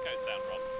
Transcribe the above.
echo sound, Rob.